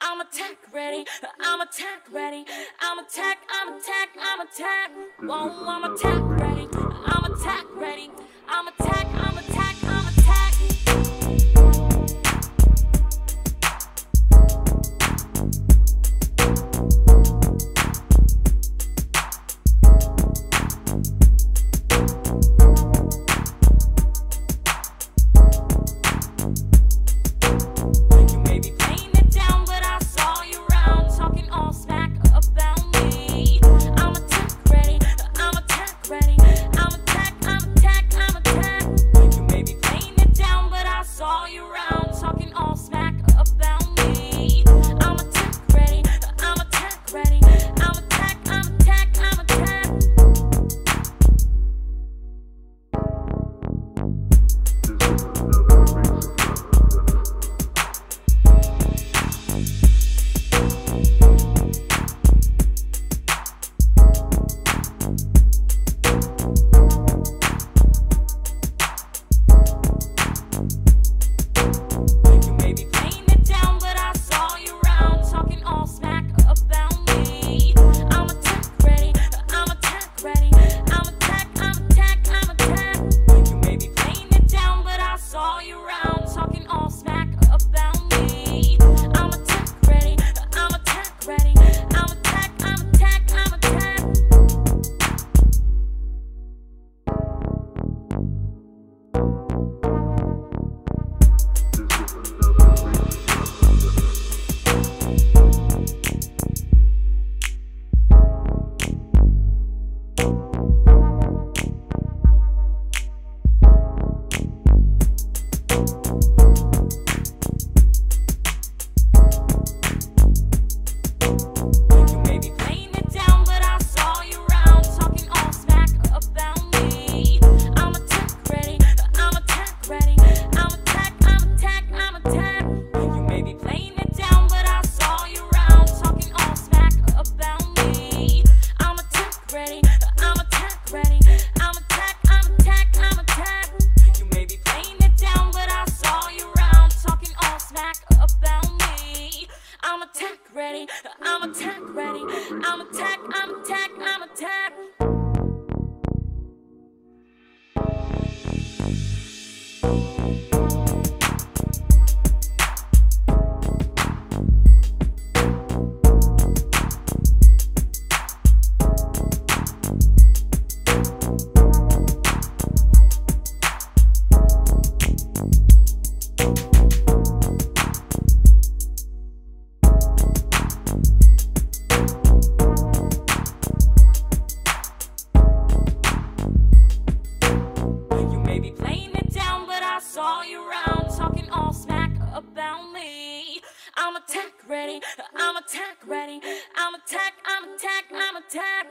I'm attack ready, I'm attack ready, I'm attack, I'm attack, I'm attack. Whoa, I'm attack ready, I'm attack ready. Bye. you ready. I'm attack ready. I'm attack. I'm all you around talking all smack about me. I'm attack ready, I'm attack ready, I'm attack, I'm attack, I'm attack.